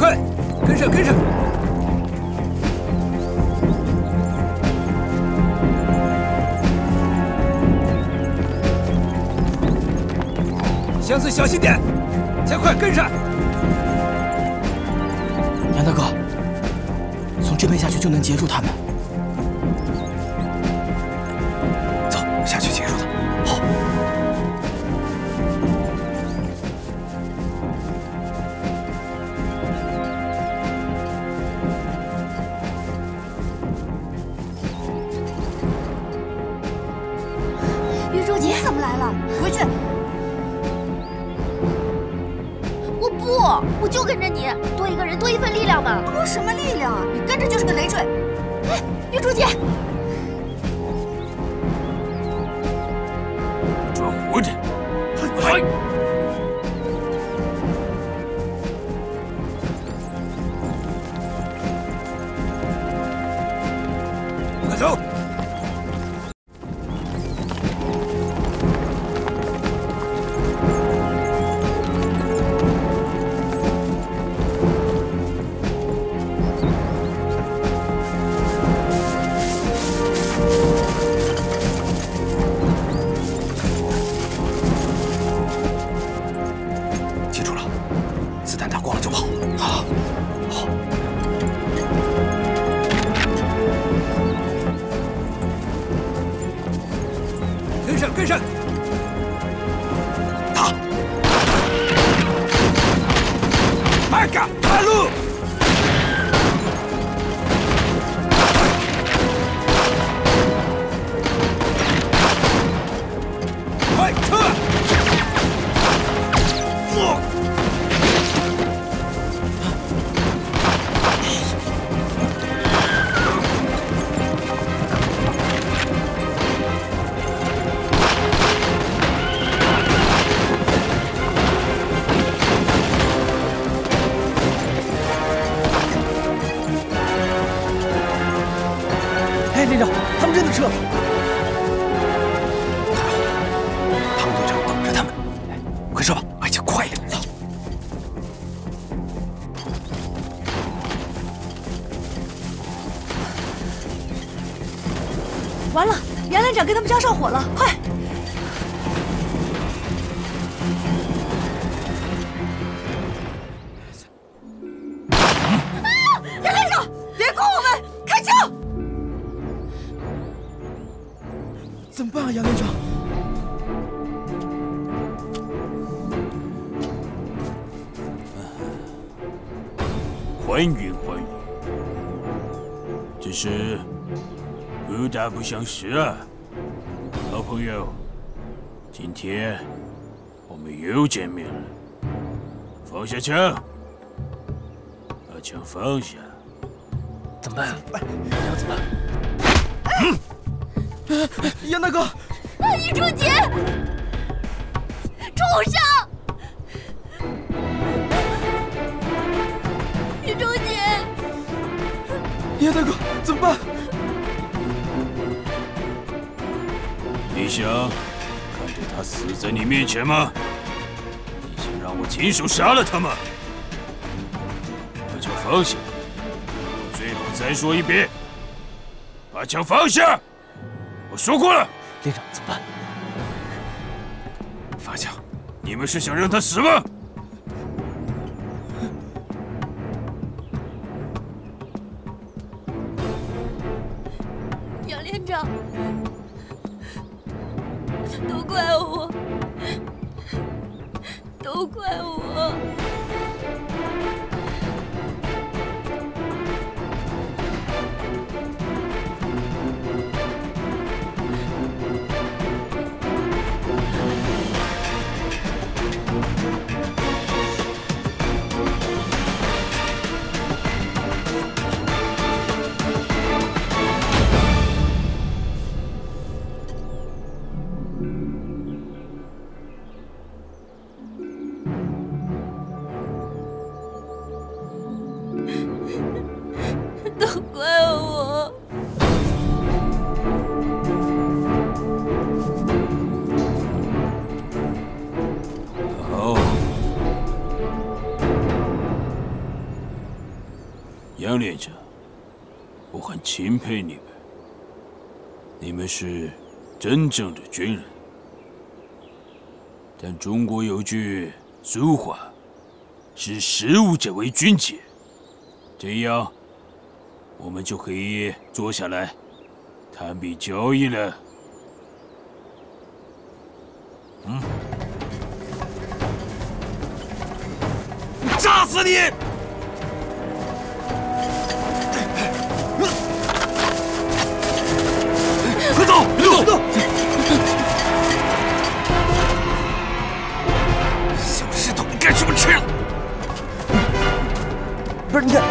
快，跟上，跟上！箱子小心点，加快跟上！杨大哥，从这边下去就能截住他们。跟着你，多一个人多一份力量嘛。多什么力量啊？你跟着就是个累赘。哎，玉珠姐，长给他们加上火了，快！杨连长，别管我们，开枪！怎么办啊，杨连长？欢迎欢迎，只是不打不相识啊，老朋友。今天我们又见面了，放下枪，把枪放下。怎么办？要怎么办？杨大哥，玉珠姐，畜生！玉珠姐，杨大哥，怎么办？想看着他死在你面前吗？你想让我亲手杀了他吗？把枪放下！我最后再说一遍，把枪放下！我说过了。连长，怎么办？放下！你们是想让他死吗？杨连长，我很钦佩你们，你们是真正的军人。但中国有句俗话，识时务者为俊杰。这样，我们就可以坐下来谈笔交易了。嗯炸死你！不是你看，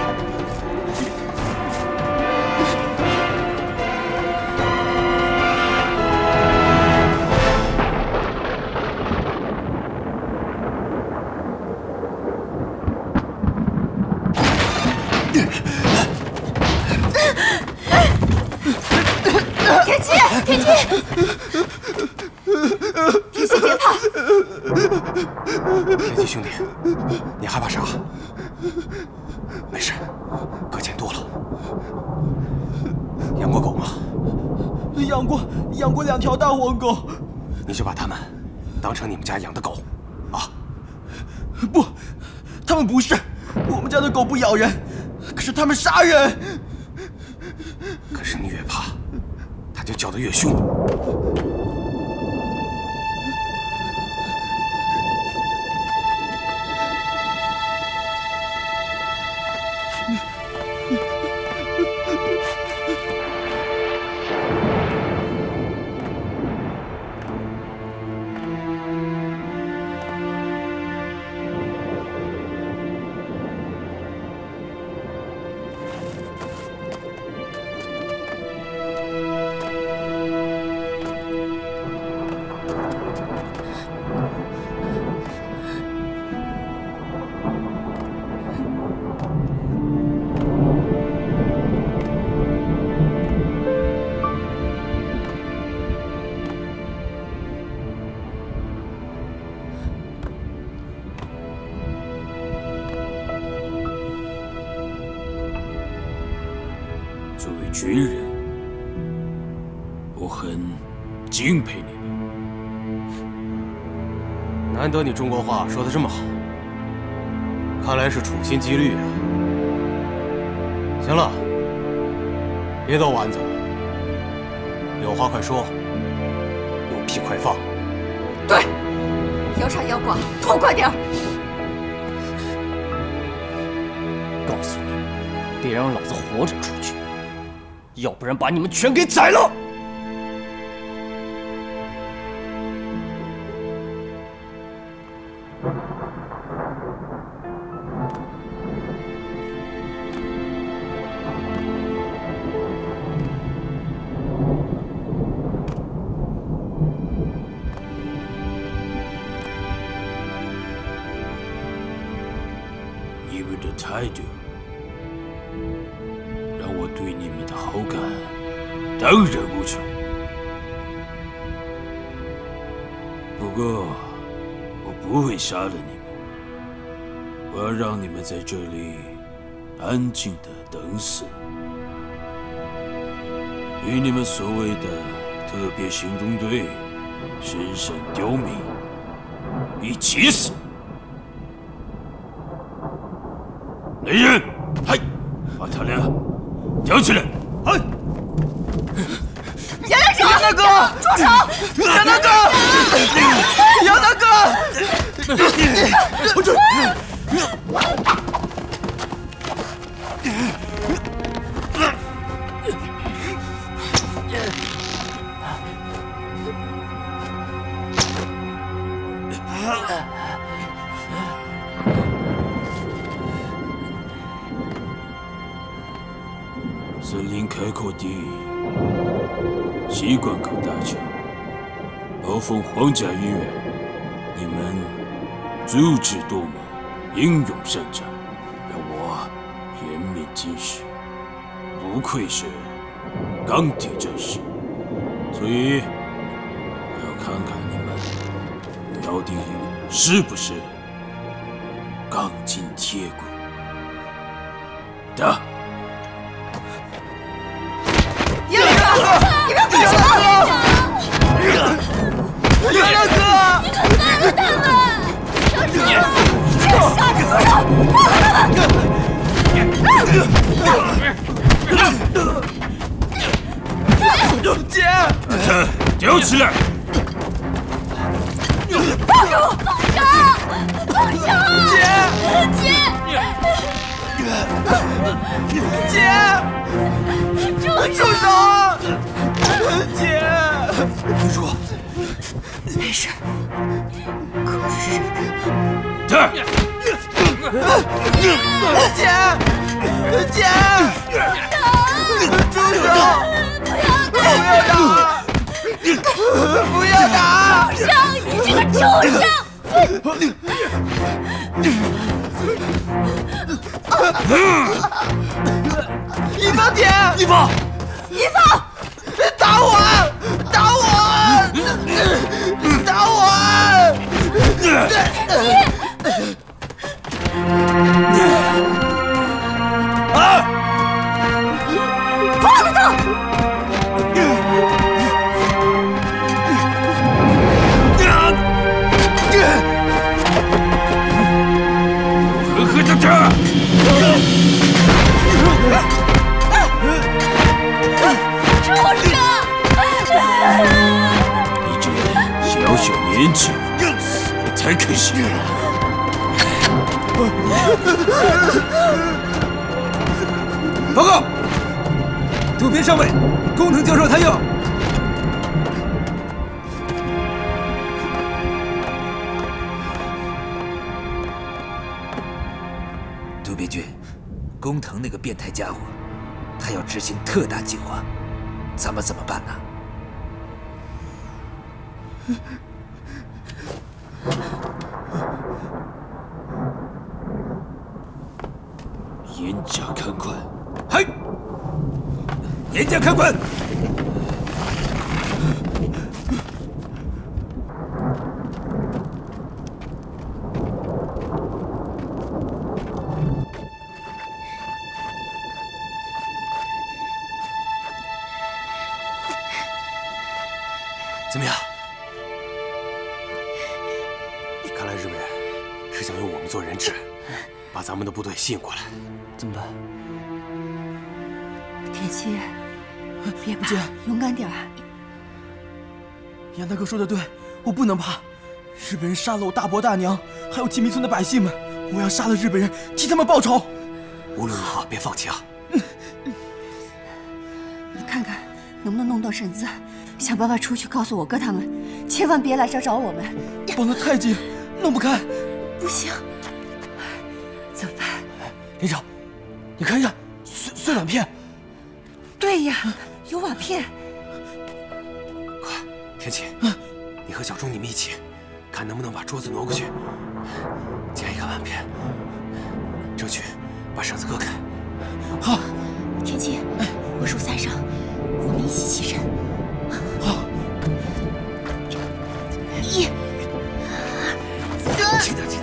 们家养的狗，中国话说的这么好，看来是处心积虑啊。行了，别逗丸子了，有话快说，有屁快放。对，要杀要剐，痛快点儿！告诉你，别让老子活着出去，要不然把你们全给宰了！你们的态度让我对你们的好感荡然杀了你们，我要让你们在这里安静的等死，与你们所谓的特别行动队神神刁民一起死。来人，愧是钢铁战士，所以我要看看你们到底是不是钢筋铁骨。打！杨哥，杨哥，杨哥，杨哥，你敢打我！杨哥，你杀猪手，放开他们！姐，姐，丢起来！放住，放手，放手！姐，姐，姐，住手！姐，玉珠，没事。可是，姐，姐，姐。住手！不要打！不要打！不要打！畜生你这个畜生！一方姐，一方，打我！打我！打我！啊！狠狠的打！你这小小年纪，死了才可惜。报告，渡边上尉，工藤教授他要。工藤那个变态家伙，他要执行特大计划，咱们怎么办呢？说的对，我不能怕。日本人杀了我大伯大娘，还有吉民村的百姓们，我要杀了日本人，替他们报仇。无论如何，别放弃啊！你看看能不能弄到婶子，想办法出去告诉我哥他们，千万别来这儿找我们。绑得太紧，弄不开。不行，怎么办？连长，你看一下碎碎瓦片。对呀，有瓦片。快，天启，你和小钟你们一起，看能不能把桌子挪过去，捡一个碗片，争取把绳子割开。好，天启，我数三声，我们一起起身。好，一、二三、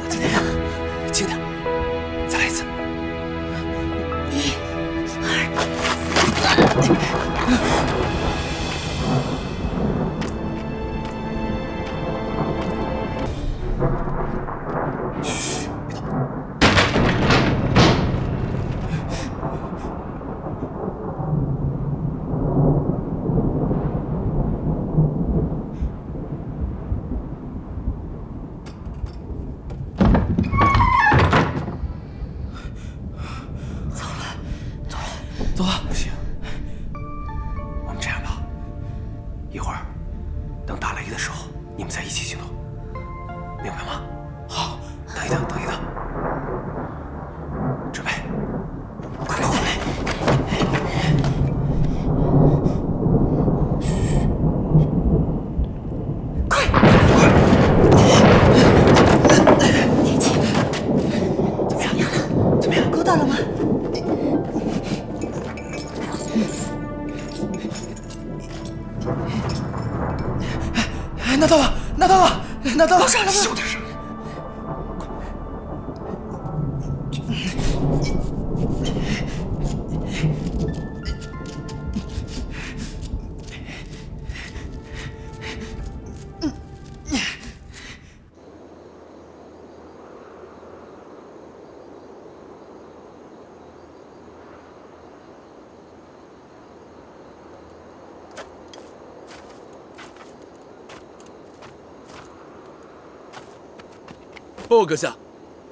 到了，拿到了。报告阁下，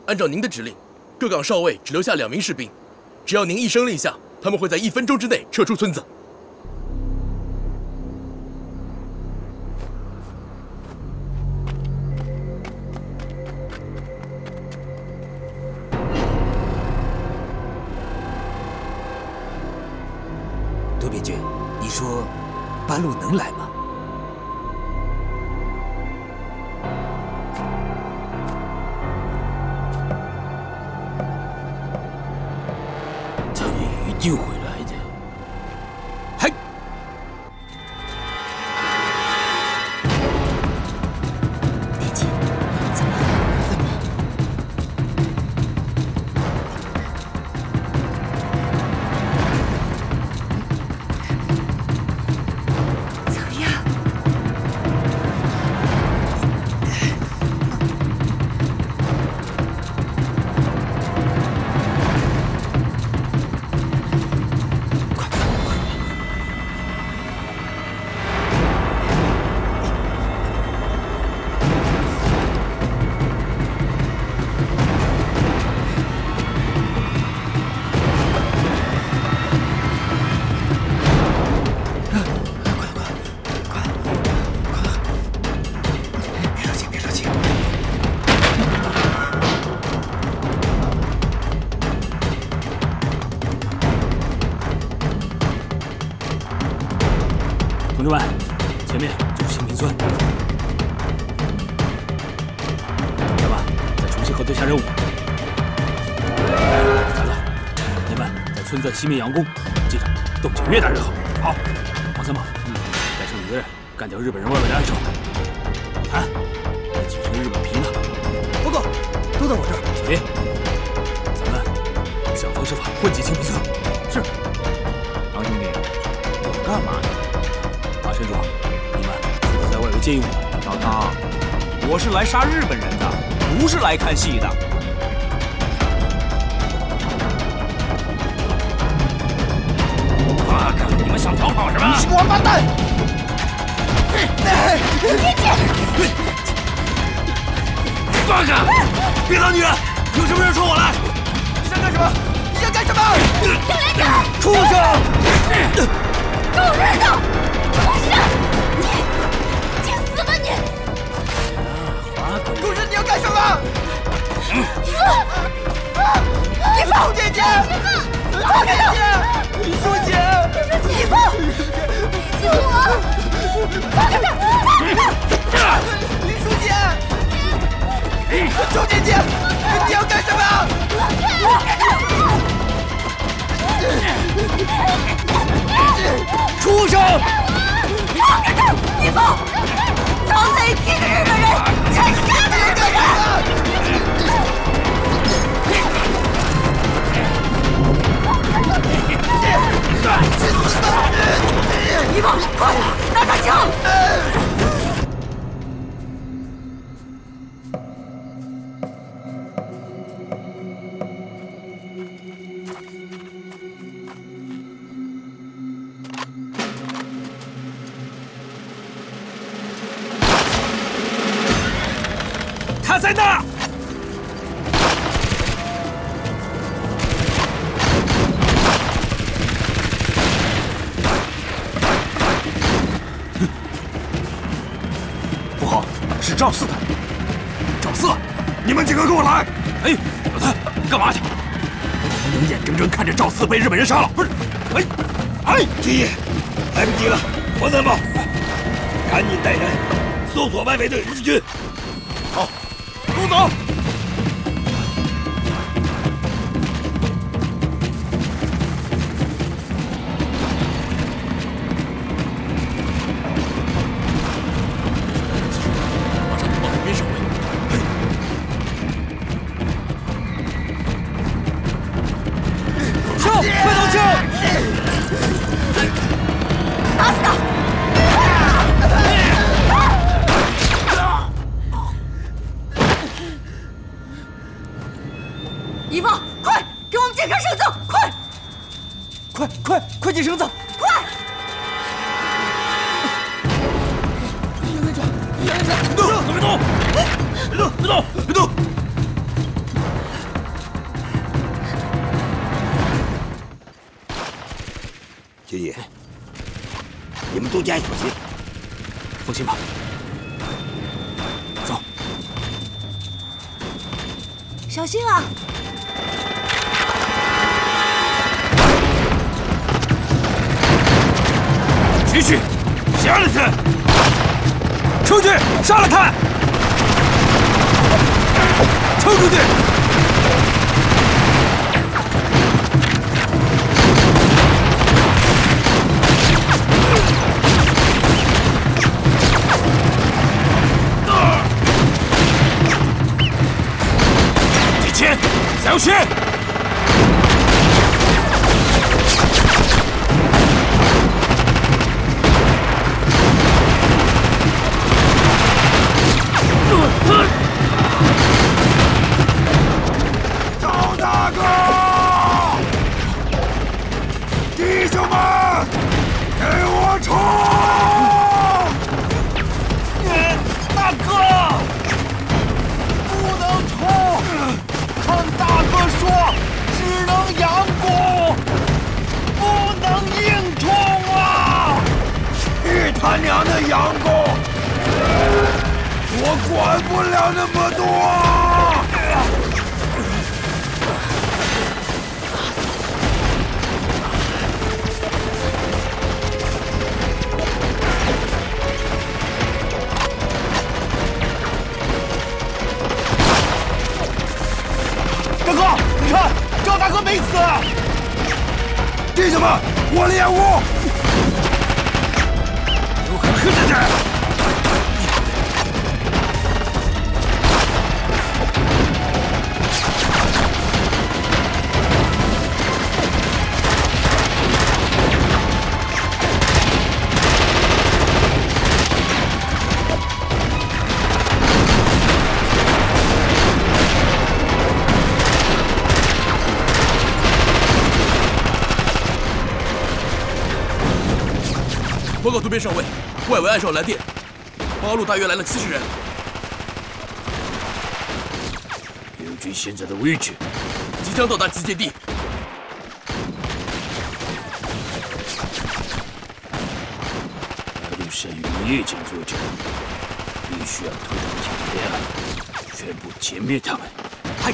按照您的指令，各岗哨位只留下两名士兵，只要您一声令下，他们会在一分钟之内撤出村子。在西面佯攻，记着，动静越大越好。好，王参谋，嗯，带上你的人，干掉日本人外围的暗手。老谭，那几身日本皮呢？报告，都在我这儿。小林，咱们想方设法混进青皮村。是。唐兄弟，干嘛呢？马山主，你们负责在外围接应我。老汤，我是来杀日本人的，不是来看戏的。你放开，别打女人，有什么事冲我来。你想干什么？你想干什么？畜生！狗日的！畜生！你，去死吧你！狗日，你要干什么？你放姐姐！放开他！李书姐！你放！救我！放开他！林！书记！周姐姐，你要干什么？畜生！放开他！你放！藏雷劈的日本人才杀的日本人！一棒，快拿他枪！赵四的。赵四，你们几个跟我来！哎，老三，你，干嘛去？我能眼睁睁看着赵四被日本人杀了。不是，哎，哎，军爷，来不及了，王三宝，赶紧带人搜索外围的日军。边上尉，外围岸上有来电，八路大约来了七十人。友军现在的位置即将到达集结地。大陆山于夜间作战，必须要拖到天亮，全部歼灭他们。嗨，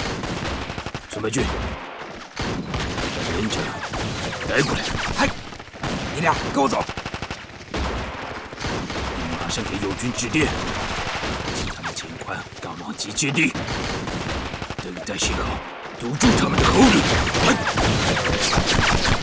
孙白军，把连长带过来。嗨，你俩跟我走。马上给友军指电，请他们尽快赶往集结地，等待信号，堵住他们的后路。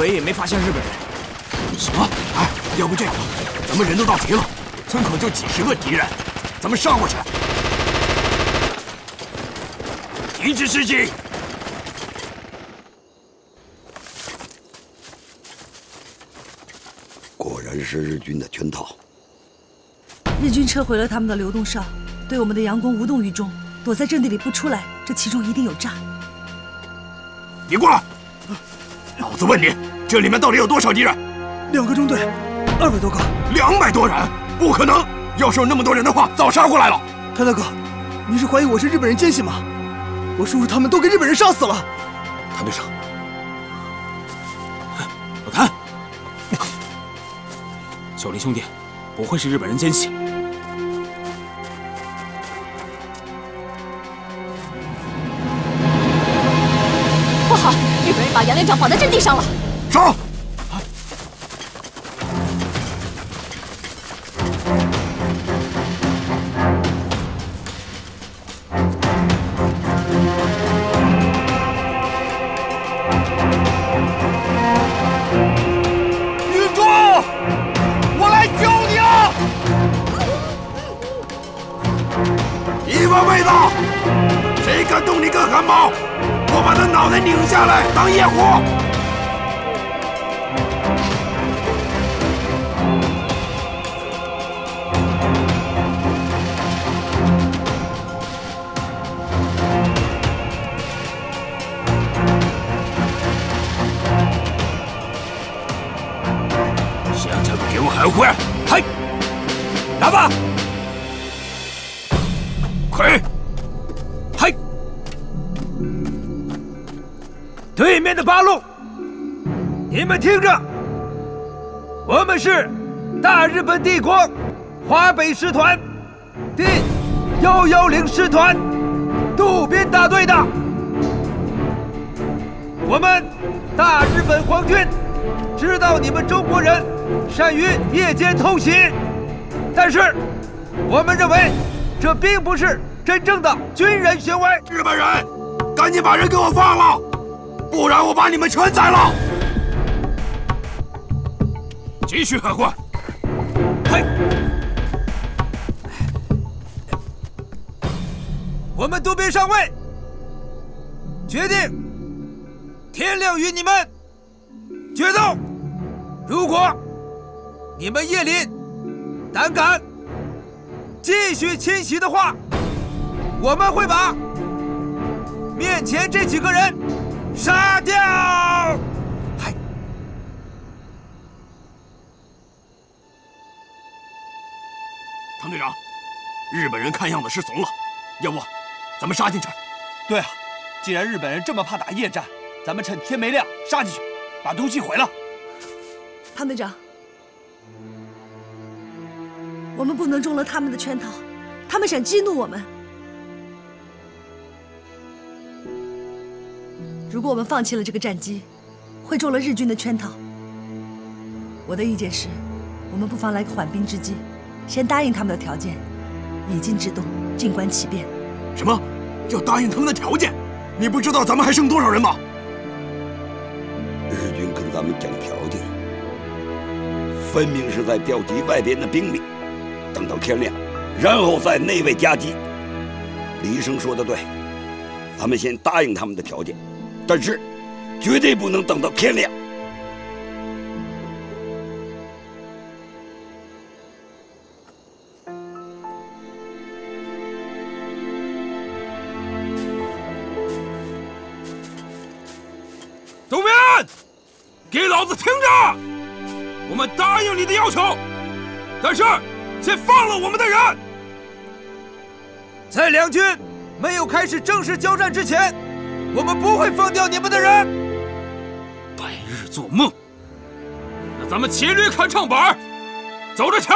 围也没发现日本人。什么？哎，要不这样吧，咱们人都到齐了，村口就几十个敌人，咱们上过去。停止射击！果然是日军的圈套。日军撤回了他们的流动哨，对我们的佯攻无动于衷，躲在阵地里不出来，这其中一定有诈。你过来！老子问你，这里面到底有多少敌人？两个中队，二百多个。两百多人？不可能！要是有那么多人的话，早杀过来了。谭大哥，你是怀疑我是日本人奸细吗？我叔叔他们都给日本人杀死了。谭队长，老谭，小林兄弟不会是日本人奸细。不好，日本人把杨连长绑在阵地上了。上！是大日本帝国华北师团第幺幺零师团渡边大队的，我们大日本皇军知道你们中国人善于夜间偷袭，但是我们认为这并不是真正的军人行为。日本人，赶紧把人给我放了，不然我把你们全宰了！继续喊话！嘿！我们渡边上尉决定天亮与你们决斗。如果你们夜里胆敢继续侵袭的话，我们会把面前这几个人杀掉。唐队长，日本人看样子是怂了，要不咱们杀进去？对啊，既然日本人这么怕打夜战，咱们趁天没亮杀进去，把毒气毁了。唐队长，我们不能中了他们的圈套，他们想激怒我们。如果我们放弃了这个战机，会中了日军的圈套。我的意见是，我们不妨来个缓兵之计，先答应他们的条件，以静制动，静观其变。什么？要答应他们的条件？你不知道咱们还剩多少人吗？日军跟咱们讲条件，分明是在调集外边的兵力，等到天亮，然后再内外夹击。李医生说的对，咱们先答应他们的条件，但是绝对不能等到天亮。你的要求，但是先放了我们的人。在两军没有开始正式交战之前，我们不会放掉你们的人。白日做梦！那咱们骑驴看唱本，走着瞧！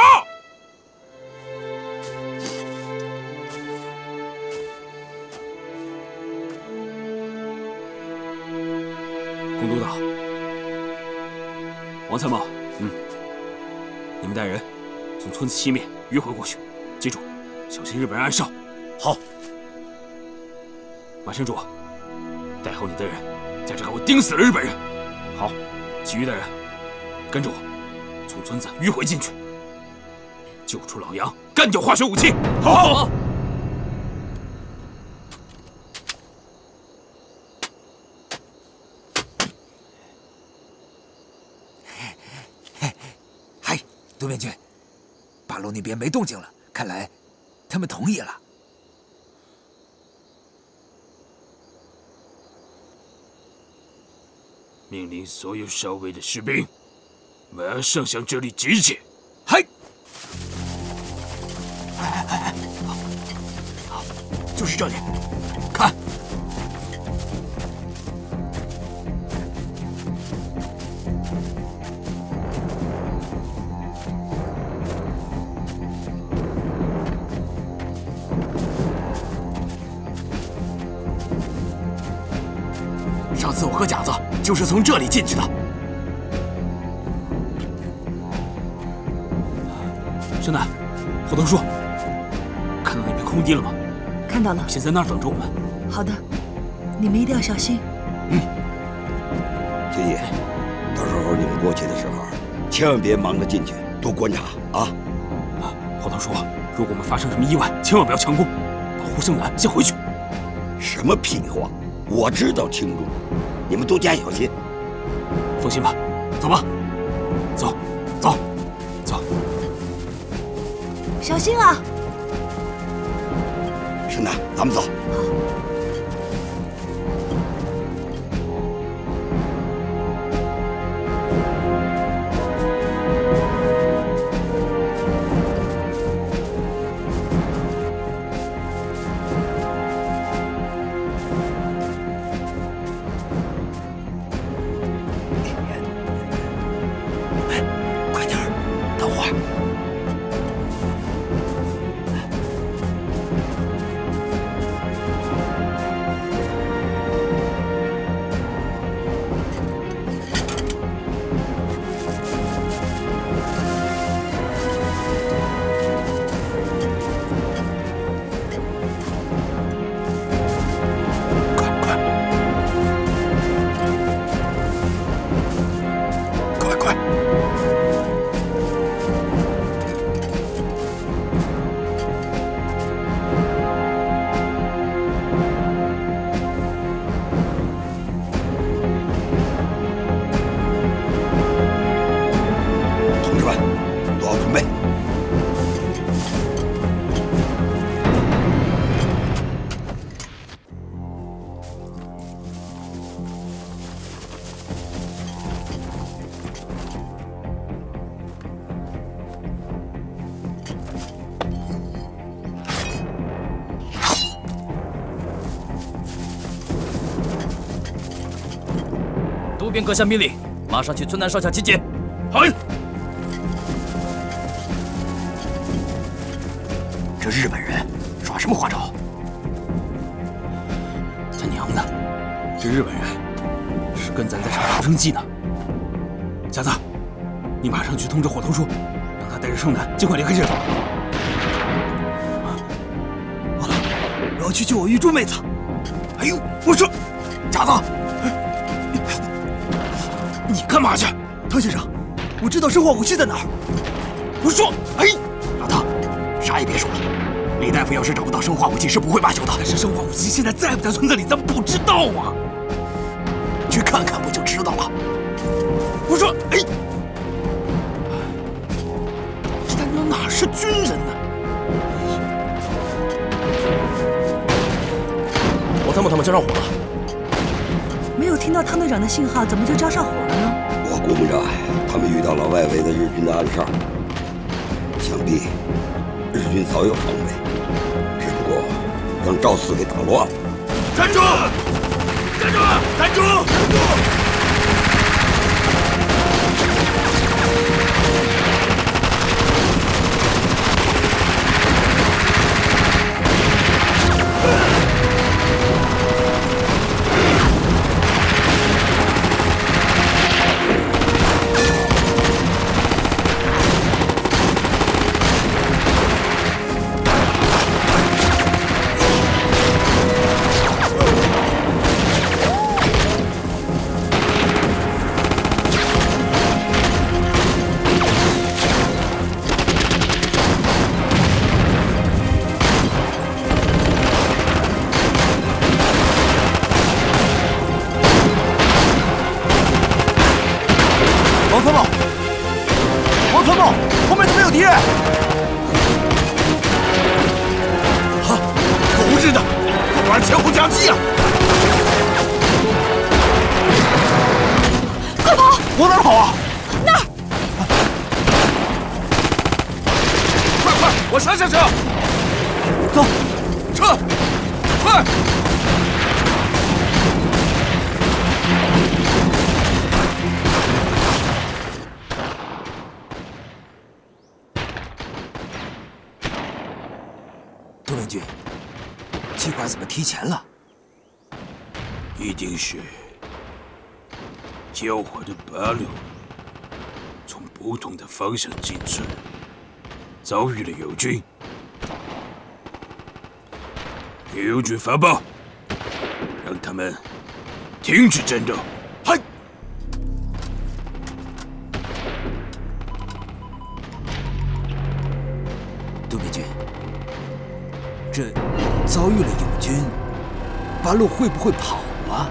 们带人从村子西面迂回过去，记住，小心日本人暗哨。好。马山主，带好你的人，在这给我盯死了日本人。好，其余的人跟着我，从村子迂回进去，救出老杨，干掉化学武器。好。好好，杜面军，八路那边没动静了，看来他们同意了。命令所有稍微的士兵，马上向这里集结。嗨，好，就是这里。次我和甲子就是从这里进去的。生南，火头叔，看到那片空地了吗？看到了。先在那儿等着我们。好的，你们一定要小心。嗯。青叶，到时候你们过去的时候，千万别忙着进去，多观察啊。啊，火头叔，如果我们发生什么意外，千万不要强攻，保护盛南先回去。什么屁话！我知道清楚，你们多加小心。放心吧，走吧，走，走，走。小心啊！沈南，咱们走。渡边各项命令，马上去村南上下集结。嗨！这日本人耍什么花招？他娘的，这日本人是跟咱在耍逃生计呢。夹子，你马上去通知火头叔，让他带着盛男尽快离开这里。我要去救我玉珠妹子。哎呦，我说，夹子，你干嘛去？唐先生，我知道生化武器在哪儿。我说，哎，老唐，啥也别说了。李大夫要是找不到生化武器，是不会罢休的。但是生化武器现在在不在村子里，咱不知道啊。去看看不就知道了。我说，哎，这他娘哪是军人呢？我参谋他们交上火了。没有听到汤队长的信号，怎么就着上火了呢？我估摸着他们遇到了外围的日军的暗哨，想必日军早有防备，只不过让赵四给打乱了。站住！站住！站住！站住！方向进村，遭遇了友军。给友军发报，让他们停止战斗。嗨！杜边军，这遭遇了友军。八路会不会跑啊？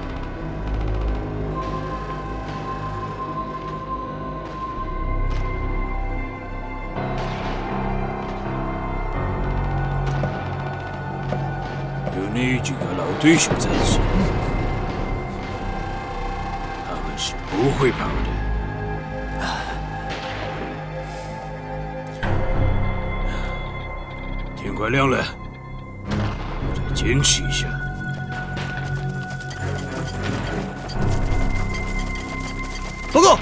对手在此，他们是不会跑的。天快亮了，再坚持一下。报告，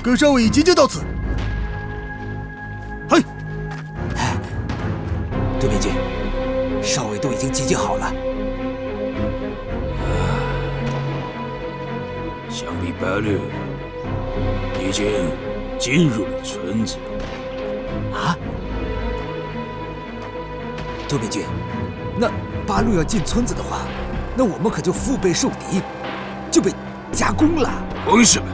各少尉已集结到此。八路已经进入了村子。啊？杜边军，那八路要进村子的话，那我们可就腹背受敌，就被夹攻了。为什么？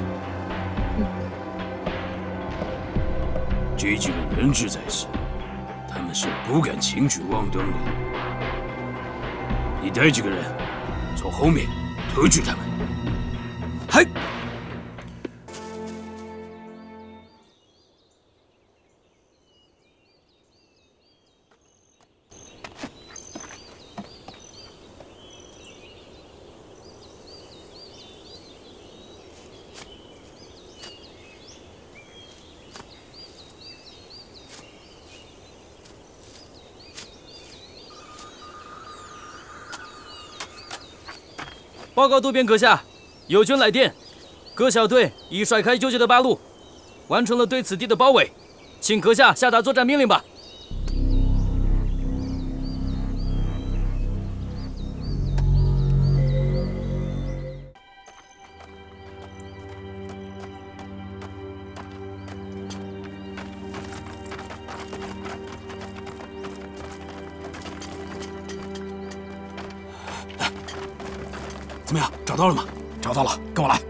这几个人质在此，他们是不敢轻举妄动的。你带几个人从后面突击他们。报告渡边阁下，友军来电，各小队已甩开纠结的八路，完成了对此地的包围，请阁下下达作战命令吧。到了吗？找到了，跟我来。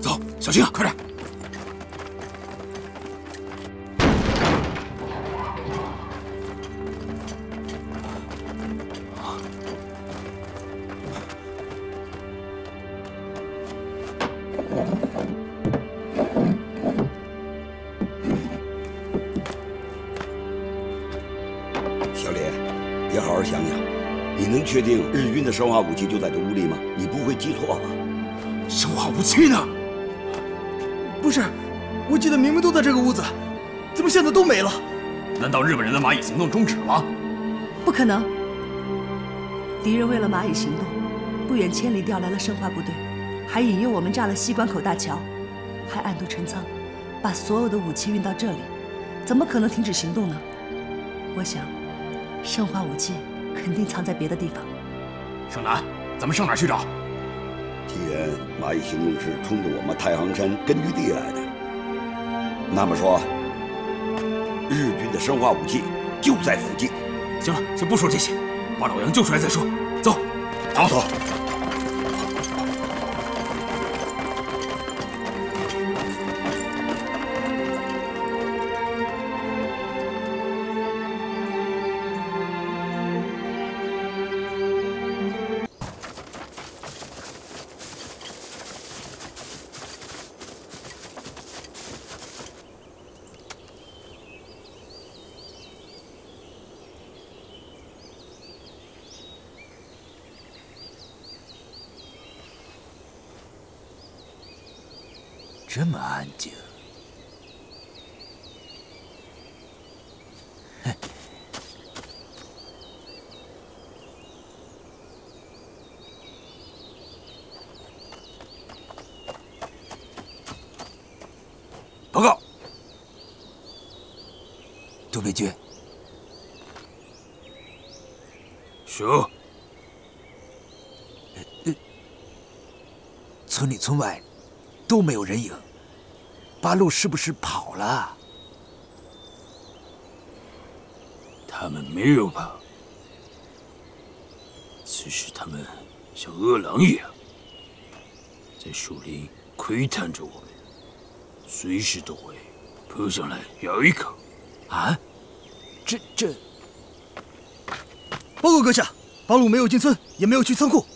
走，小心啊，快点！小李，别好好想想，你能确定日军的生化武器就在这屋里吗？你不会记错吧？生化武器呢？不是，我记得明明都在这个屋子，怎么现在都没了？难道日本人的蚂蚁行动终止了？不可能！敌人为了蚂蚁行动，不远千里调来了生化部队，还引诱我们炸了西关口大桥，还暗度陈仓，把所有的武器运到这里，怎么可能停止行动呢？我想，生化武器肯定藏在别的地方。胜男，咱们上哪儿去找？既然蚂蚁行动是冲着我们太行山根据地来的，那么说，日军的生化武器就在附近。行了，先不说这些，把老杨救出来再说。走，走八路是不是跑了？他们没有跑，此时他们像饿狼一样，在树林窥探着我们，随时都会扑上来咬一口。啊？这这……报告阁下，八路没有进村，也没有去仓库。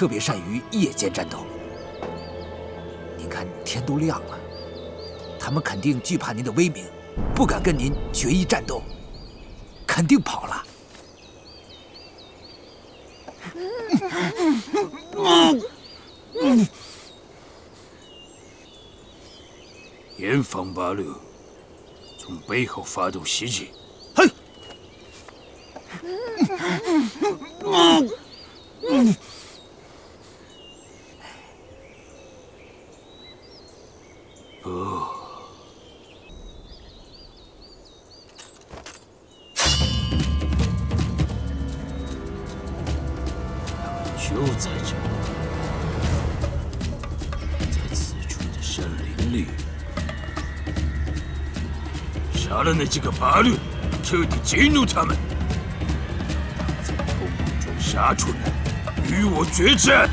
特别善于夜间战斗。您看天都亮了，他们肯定惧怕您的威名，不敢跟您决一战斗，肯定跑了。严防八路从背后发动袭击。这个法律，彻底激怒他们，在痛苦中杀出来，与我决战。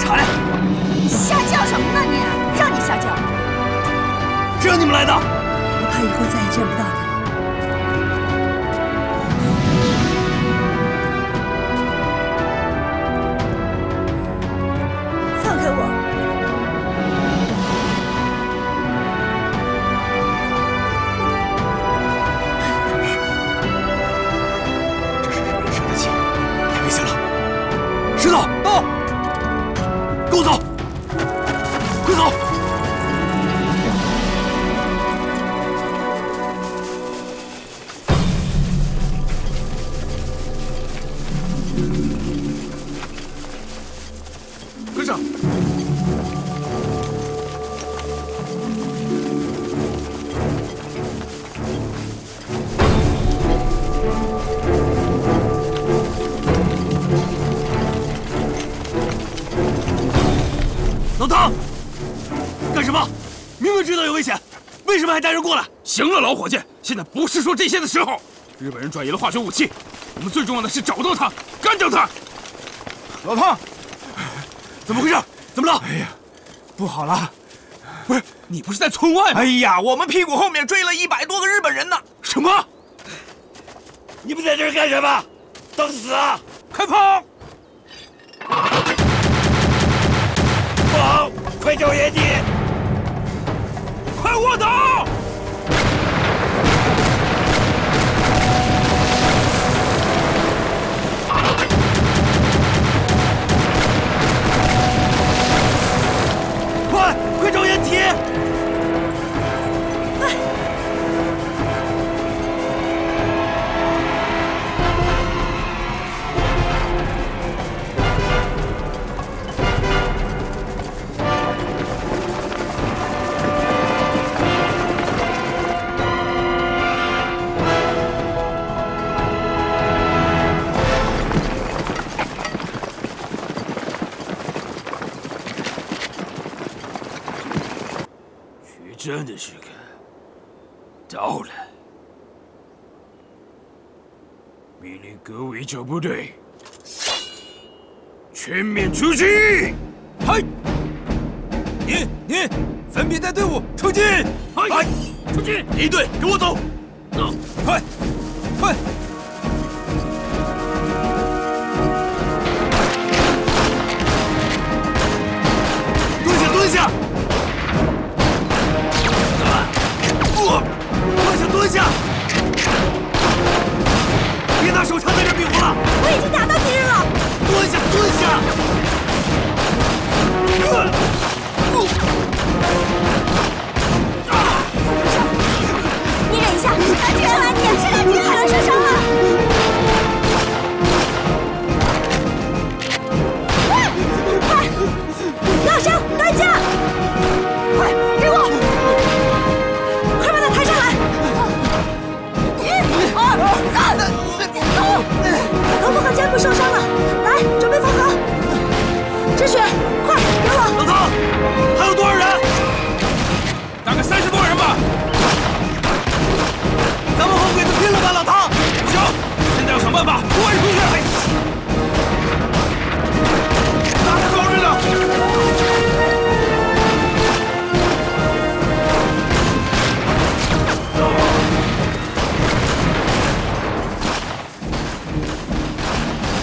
查来！瞎叫什么呢你？让你瞎叫！谁让你们来的！我怕以后再也见不到你。带人过来？行了，老伙计，现在不是说这些的时候。日本人转移了化学武器，我们最重要的是找到他，干掉他。老汤，怎么回事？怎么了？哎呀，不好了！不是你不是在村外吗？哎呀，我们屁股后面追了一百多个日本人呢！什么？你们在这儿干什么？等死啊！到了，命令各位小部队全面出击！嗨！你你分别带队伍出击！嗨！出击！一队跟我走，走，快快！下！别拿手枪在这比划了！我已经打现在要想办法突围出去。哪个高人呢？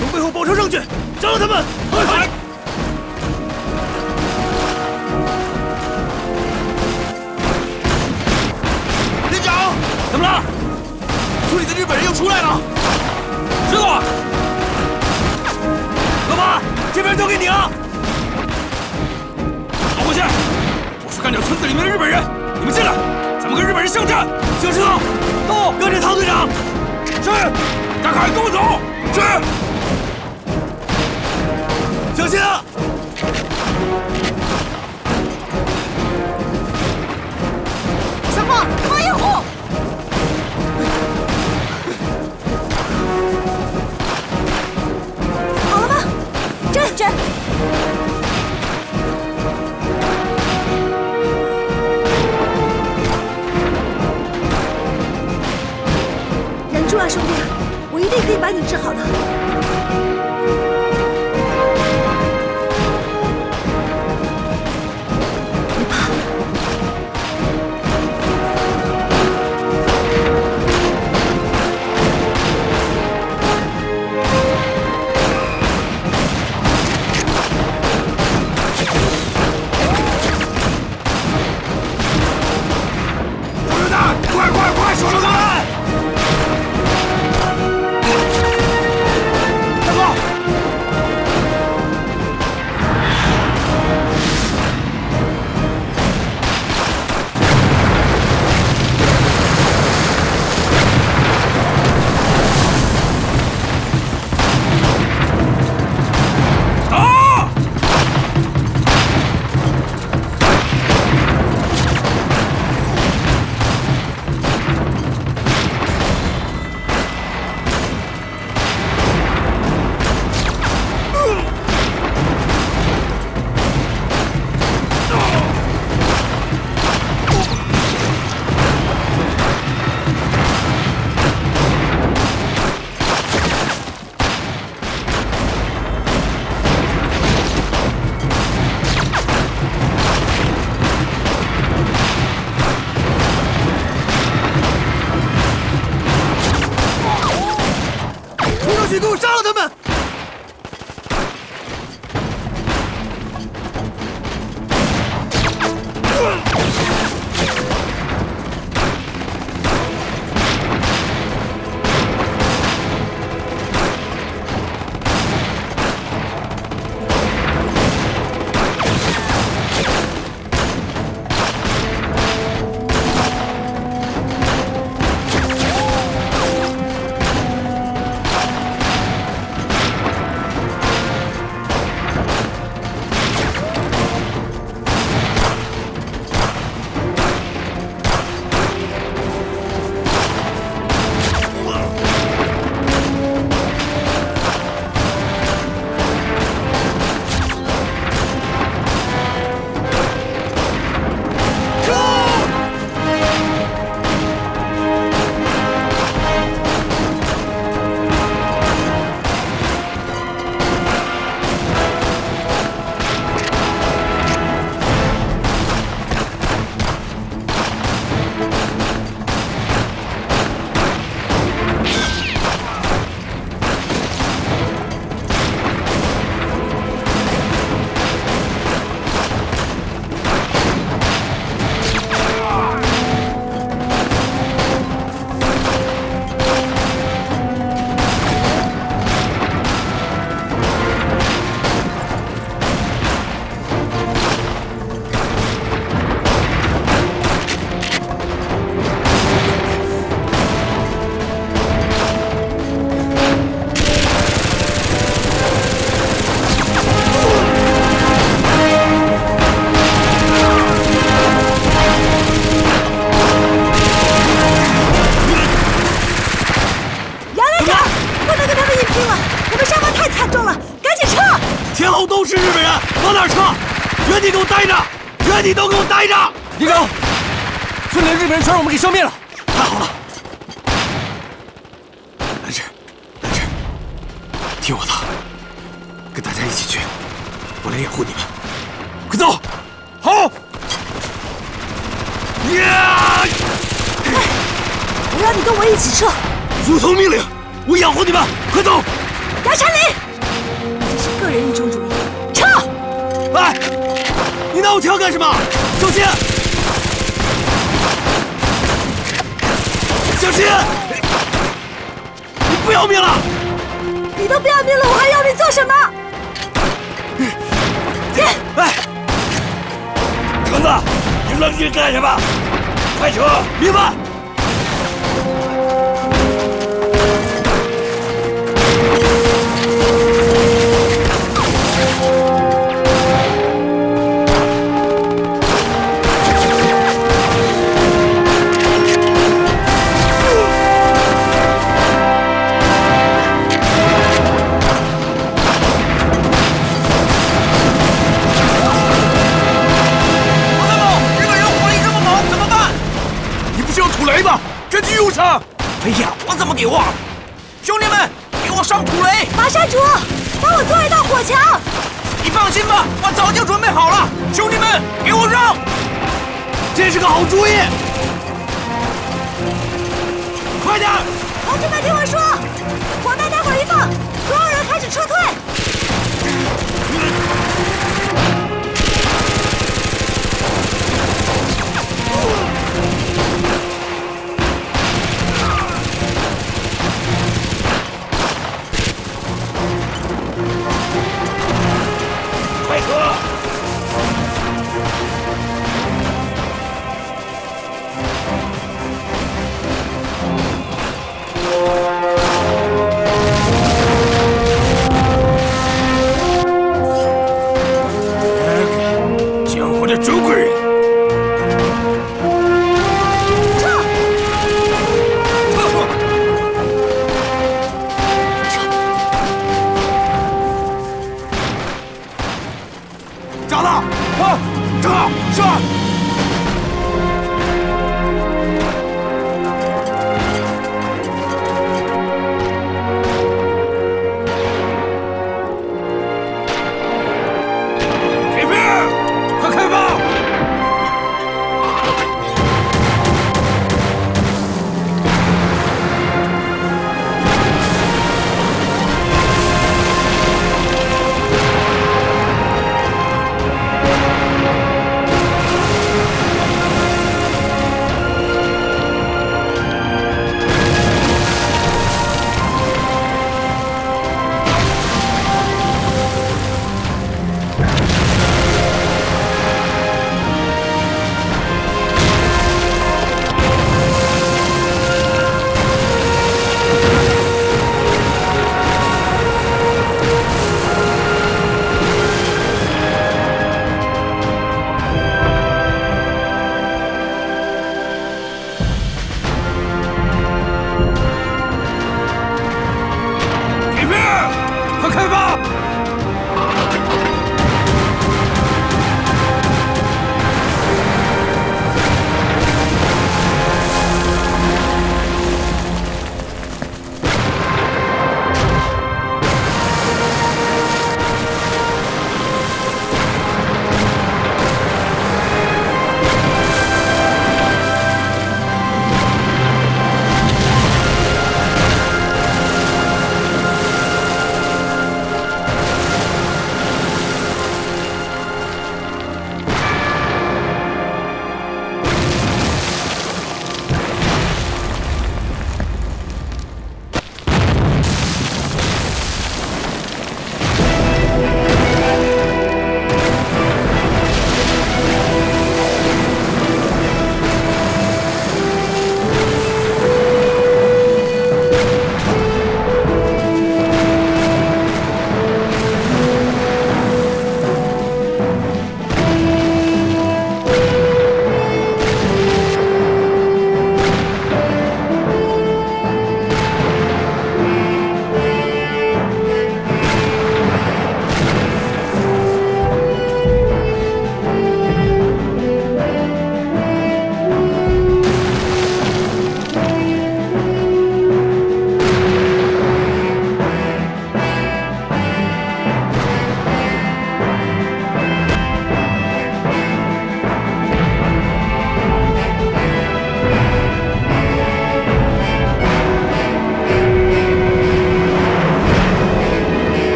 从背后包抄上去，炸了他们！快！连长，怎么了？村里的日本人又出来了。这边交给你啊！老伙计，我去干掉村子里面的日本人，你们进来，咱们跟日本人巷战。小石头，到，跟着唐队长。是，大凯跟我走。是。小心啊！把你治好的。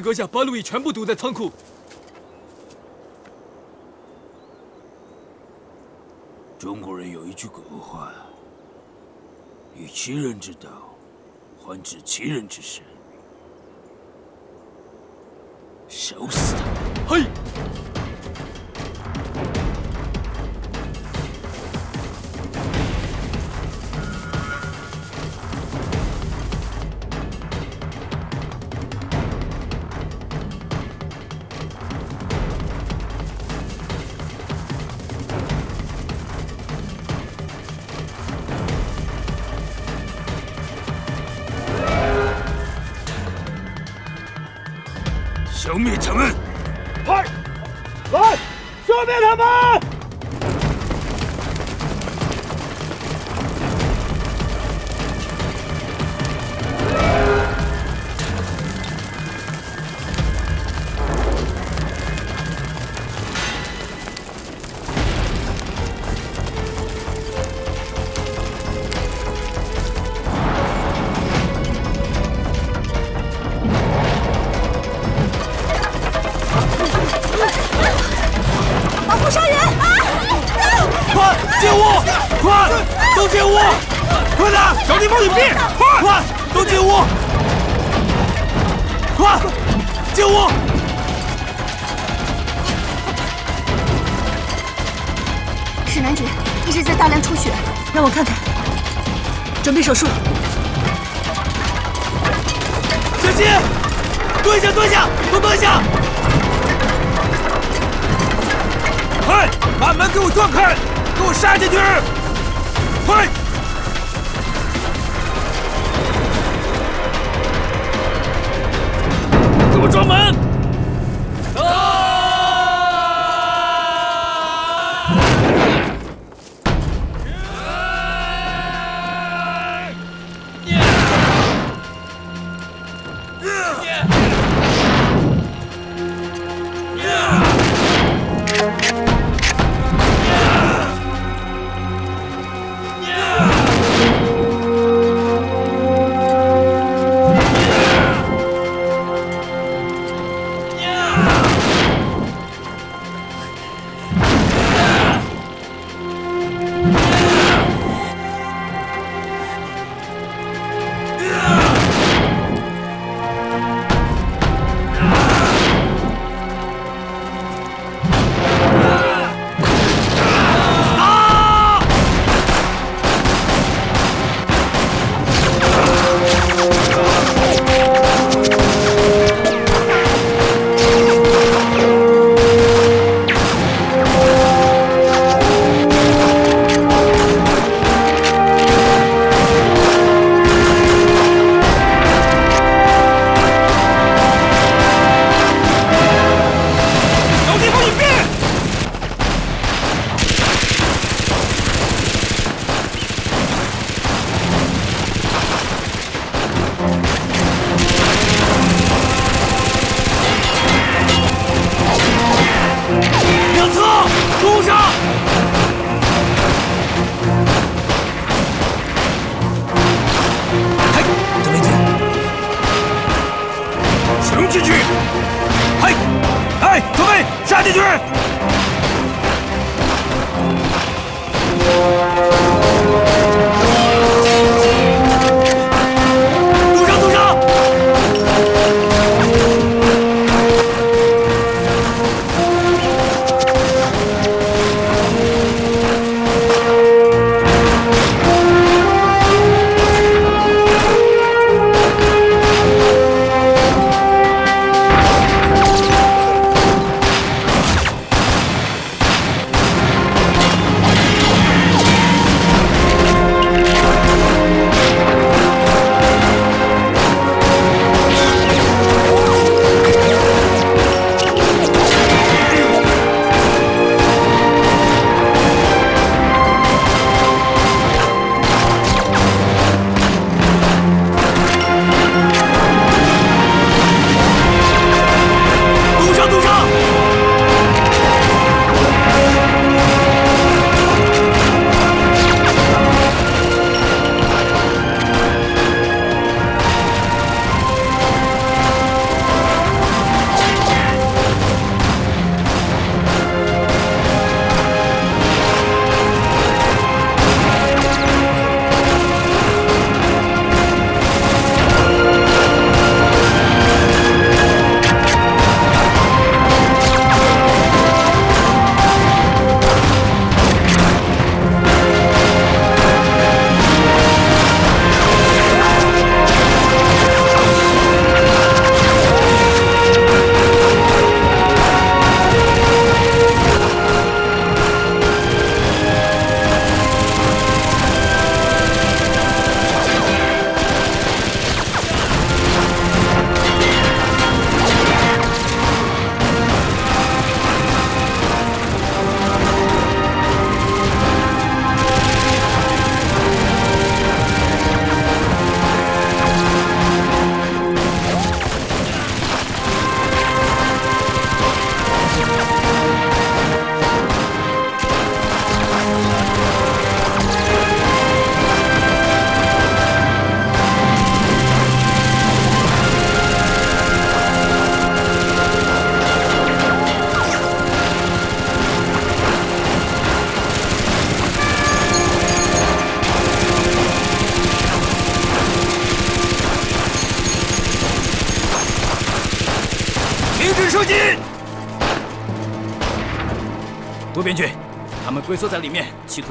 阁下八路已全部堵在仓库。中国人有一句古话以其人之道还治其人之身。心！蹲下，蹲下，都蹲下！快，把门给我撞开，给我杀进去！快！给我撞门！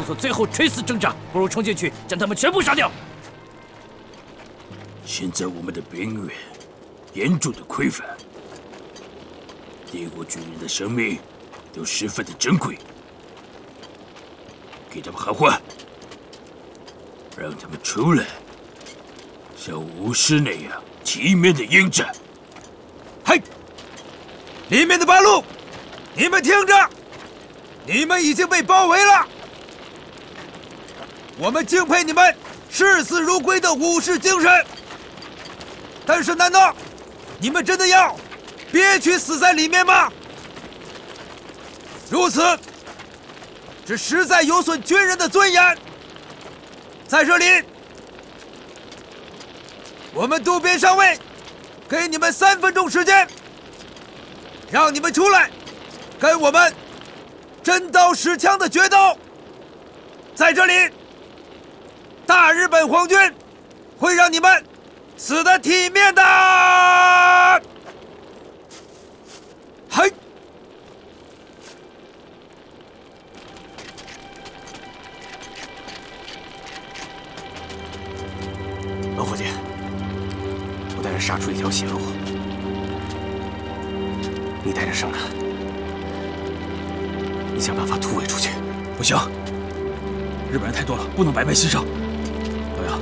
做最后垂死挣扎，不如冲进去将他们全部杀掉。现在我们的兵员严重的匮乏，帝国军人的生命都十分的珍贵，给他们喊话，让他们出来，像武士那样体面的应战。嘿，里面的八路，你们听着，你们已经被包围了。我们敬佩你们视死如归的武士精神，但是难道你们真的要憋屈死在里面吗？如此，这实在有损军人的尊严。在这里，我们渡边上尉给你们三分钟时间，让你们出来，跟我们真刀实枪的决斗。在这里，大日本皇军会让你们死得体面的。嘿，老伙计，我带人杀出一条血路，你带着圣男，你想办法突围出去。不行，日本人太多了，不能白白牺牲。老杨，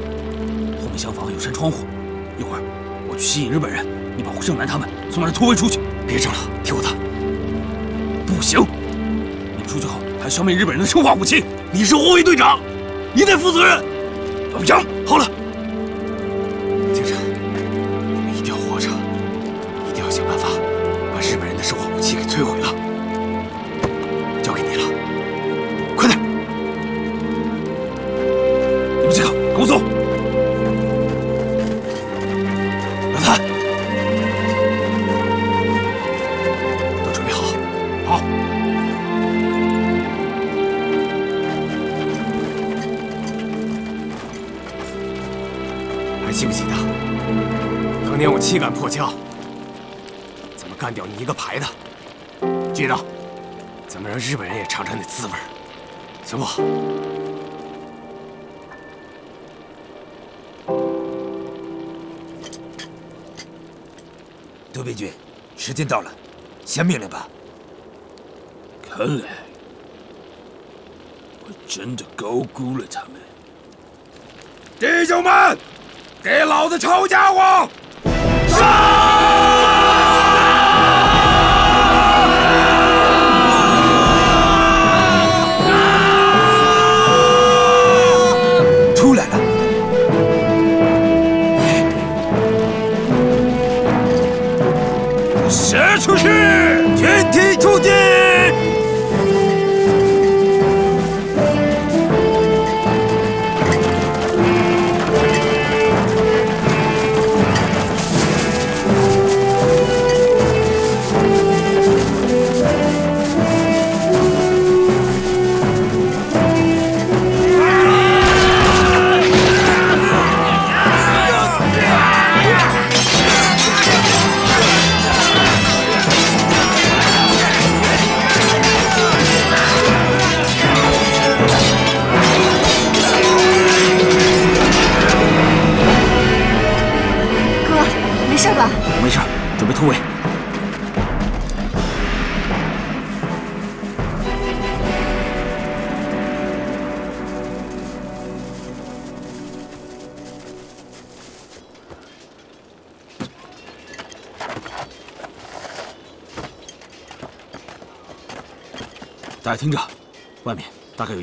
后面厢房有扇窗户，一会儿我去吸引日本人，你保护胜男他们，从那儿突围出去。别争了，听我的。不行，你们出去后还消灭日本人的生化武器。你是护卫队长，你得负责任。老杨，好了，行不？渡边君，时间到了，下命令吧。看来我真的高估了他们。弟兄们，给老子抄家伙！出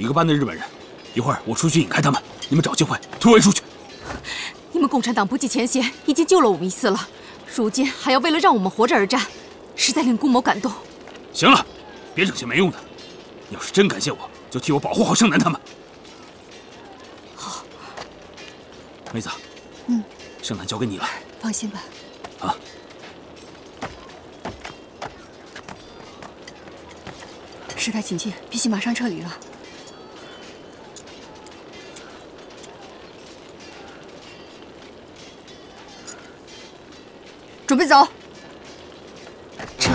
一个班的日本人，一会儿我出去引开他们，你们找机会突围出去。你们共产党不计前嫌，已经救了我们一次了，如今还要为了让我们活着而战，实在令顾某感动。行了，别整些没用的。要是真感谢我，就替我保护好盛楠他们。好，妹子，嗯，盛楠交给你了。放心吧。啊，事态紧急，必须马上撤离了。准备走。这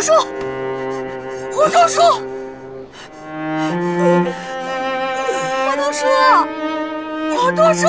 黄大叔，胡大叔。